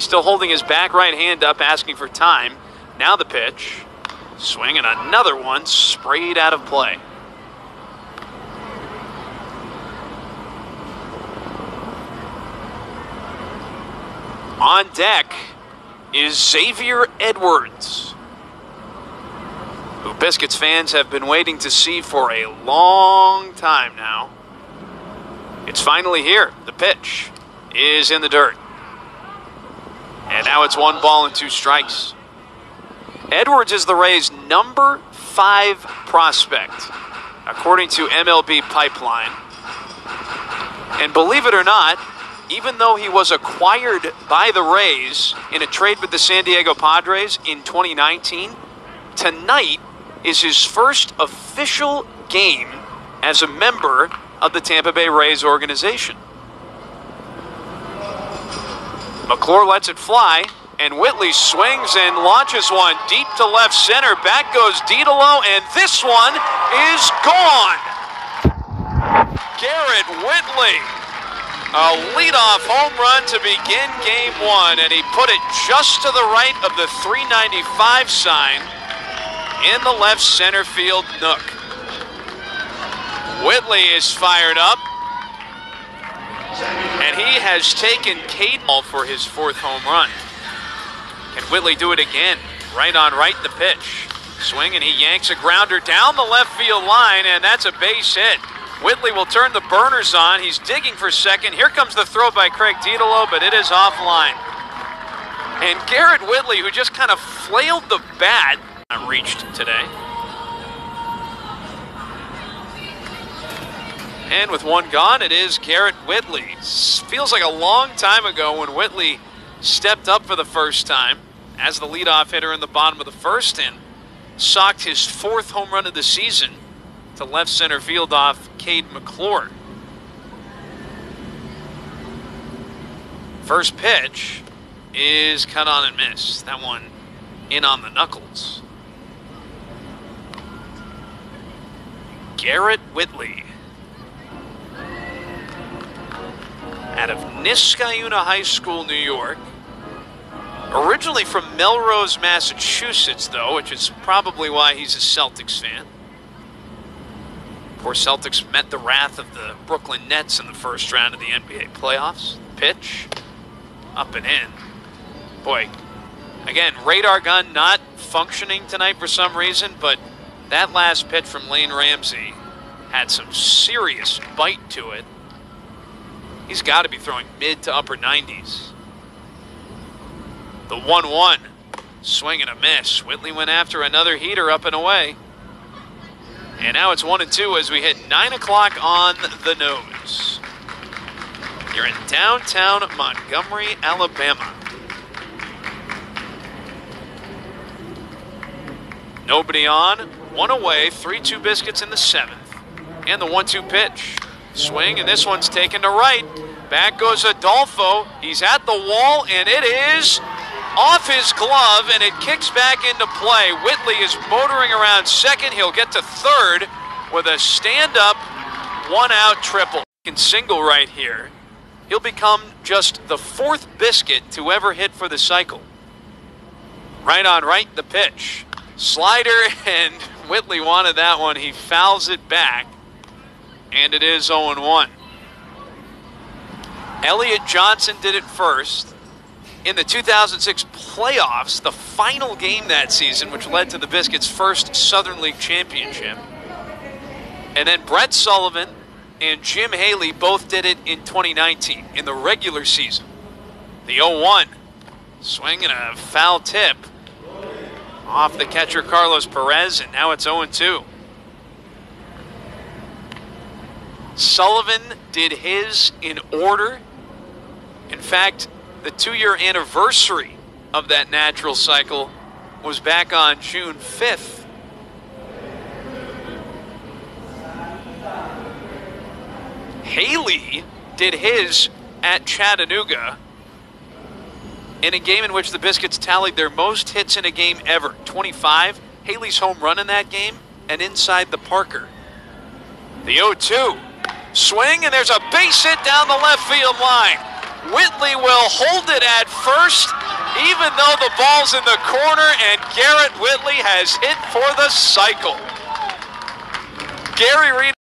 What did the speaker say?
He's still holding his back right hand up, asking for time. Now the pitch. Swing and another one sprayed out of play. On deck is Xavier Edwards, who Biscuits fans have been waiting to see for a long time now. It's finally here. The pitch is in the dirt. And now it's one ball and two strikes. Edwards is the Rays' number five prospect, according to MLB Pipeline. And believe it or not, even though he was acquired by the Rays in a trade with the San Diego Padres in 2019, tonight is his first official game as a member of the Tampa Bay Rays organization. McClure lets it fly, and Whitley swings and launches one deep to left center. Back goes Dedelow, and this one is gone. Garrett Whitley a leadoff home run to begin game one, and he put it just to the right of the 395 sign in the left center field nook. Whitley is fired up, and he has taken Ball for his fourth home run. Can Whitley do it again? Right on right the pitch. Swing, and he yanks a grounder down the left field line, and that's a base hit. Whitley will turn the burners on. He's digging for second. Here comes the throw by Craig Dedelow, but it is offline. And Garrett Whitley, who just kind of flailed the bat, reached today. And with one gone, it is Garrett Whitley. Feels like a long time ago when Whitley stepped up for the first time as the leadoff hitter in the bottom of the first and socked his fourth home run of the season to left center field off Kade McClure. First pitch is cut on and missed. That one in on the knuckles. Garrett Whitley. Out of Niskayuna High School, New York. Originally from Melrose, Massachusetts, though, which is probably why he's a Celtics fan. Poor Celtics met the wrath of the Brooklyn Nets in the first round of the NBA playoffs. Pitch, up and in. Boy, again, radar gun not functioning tonight for some reason, but that last pitch from Lane Ramsey had some serious bite to it. He's got to be throwing mid to upper 90s. The 1 1. Swing and a miss. Whitley went after another heater up and away. And now it's 1 and 2 as we hit 9 o'clock on the nose. You're in downtown Montgomery, Alabama. Nobody on, one away, 3 2 biscuits in the seventh. And the 1 2 pitch. Swing, and this one's taken to right. Back goes Adolfo. He's at the wall, and it is off his glove, and it kicks back into play. Whitley is motoring around second. He'll get to third with a stand up, one out triple. And single right here. He'll become just the fourth biscuit to ever hit for the cycle. Right on right, the pitch. Slider, and Whitley wanted that one. He fouls it back, and it is 0 1. Elliot Johnson did it first in the 2006 playoffs, the final game that season, which led to the Biscuits' first Southern League championship. And then Brett Sullivan and Jim Haley both did it in 2019 in the regular season. The 0 1 swing and a foul tip off the catcher Carlos Perez, and now it's 0 2. Sullivan did his in order. In fact, the two year anniversary of that natural cycle was back on June 5th. Haley did his at Chattanooga in a game in which the Biscuits tallied their most hits in a game ever 25. Haley's home run in that game and inside the Parker. The 0 2 swing, and there's a base hit down the left field line. Whitley will hold it at first, even though the ball's in the corner, and Garrett Whitley has hit for the cycle. Gary Reed.